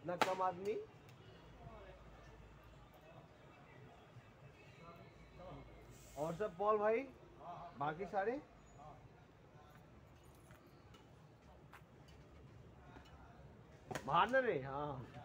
कितना कम आदमी? और सब पॉल भाई बाकी सारे? मारना रे हाँ।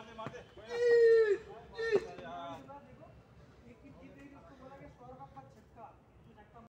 मार दे मार दे